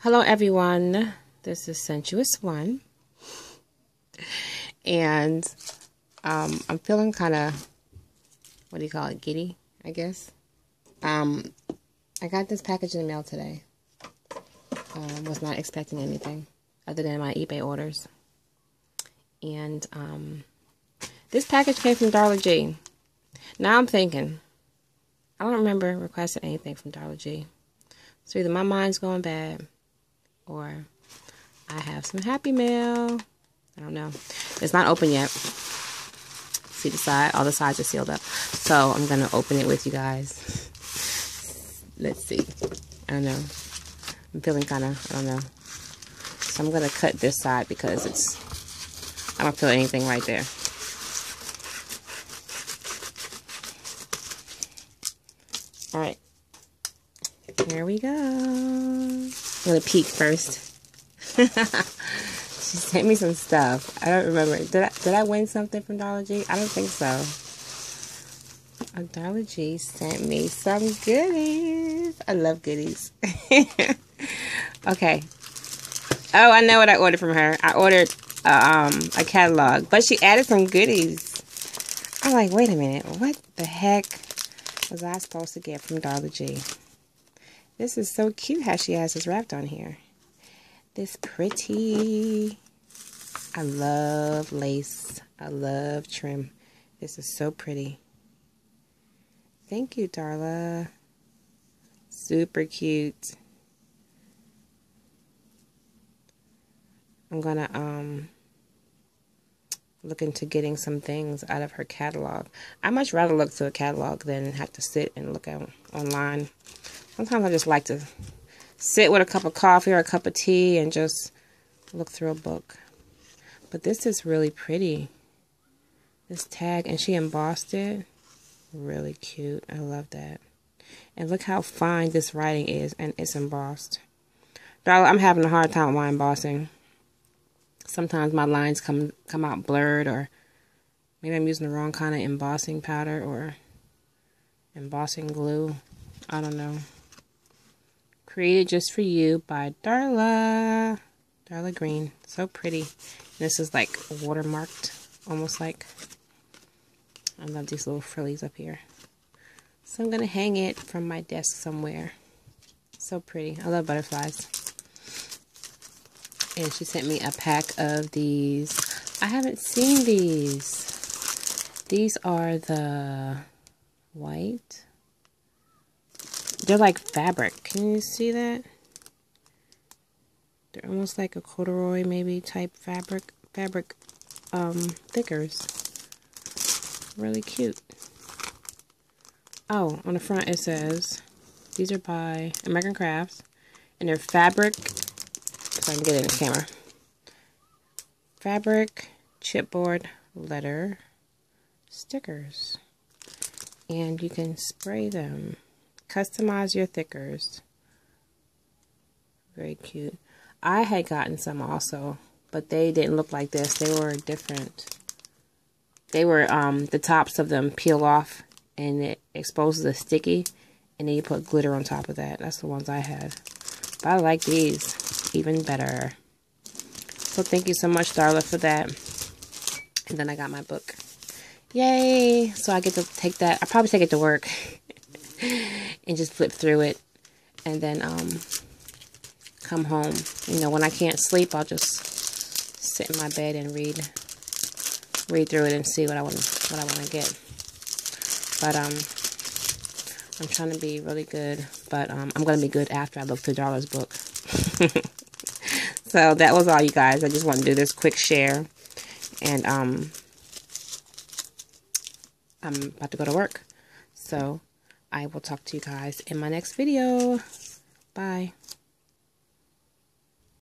Hello, everyone. This is Sensuous One. And um, I'm feeling kind of, what do you call it, giddy, I guess. Um, I got this package in the mail today. Um, was not expecting anything other than my eBay orders. And um, this package came from Darla G. Now I'm thinking, I don't remember requesting anything from Darla G. So either my mind's going bad or I have some happy mail. I don't know. It's not open yet. See the side? All the sides are sealed up. So I'm going to open it with you guys. Let's see. I don't know. I'm feeling kind of, I don't know. So I'm going to cut this side because it's, I don't feel anything right there. All right. Here we go. I'm to peek first. she sent me some stuff. I don't remember. Did I, did I win something from Darla G? I don't think so. Oh, Darla G sent me some goodies. I love goodies. okay. Oh, I know what I ordered from her. I ordered uh, um, a catalog, but she added some goodies. I'm like, wait a minute. What the heck was I supposed to get from Darla G? This is so cute how she has this wrapped on here. This pretty. I love lace. I love trim. This is so pretty. Thank you, Darla. Super cute. I'm gonna um look into getting some things out of her catalog. I much rather look through a catalog than have to sit and look at online. Sometimes I just like to sit with a cup of coffee or a cup of tea and just look through a book. But this is really pretty. This tag, and she embossed it. Really cute. I love that. And look how fine this writing is, and it's embossed. Darling, I'm having a hard time with my embossing. Sometimes my lines come come out blurred, or maybe I'm using the wrong kind of embossing powder or embossing glue. I don't know. Created just for you by Darla. Darla Green. So pretty. This is like watermarked, almost like. I love these little frillies up here. So I'm going to hang it from my desk somewhere. So pretty. I love butterflies. And she sent me a pack of these. I haven't seen these. These are the white. They're like fabric. Can you see that? They're almost like a corduroy maybe type fabric. Fabric um, thickers. Really cute. Oh, on the front it says, these are by American Crafts. And they're fabric if I can get it in the camera. Fabric, chipboard, letter, stickers. And you can spray them. Customize your thickers. Very cute. I had gotten some also, but they didn't look like this. They were different. They were, um, the tops of them peel off and it exposes the sticky. And then you put glitter on top of that. That's the ones I had. But I like these even better. So thank you so much, Darla, for that. And then I got my book. Yay! So I get to take that. I probably take it to work and just flip through it. And then um, come home. You know, when I can't sleep, I'll just sit in my bed and read read through it and see what I want what I want to get. But um, I'm trying to be really good. But um, I'm going to be good after I look through Darla's book. so that was all, you guys. I just want to do this quick share. And um, I'm about to go to work. So I will talk to you guys in my next video. Bye.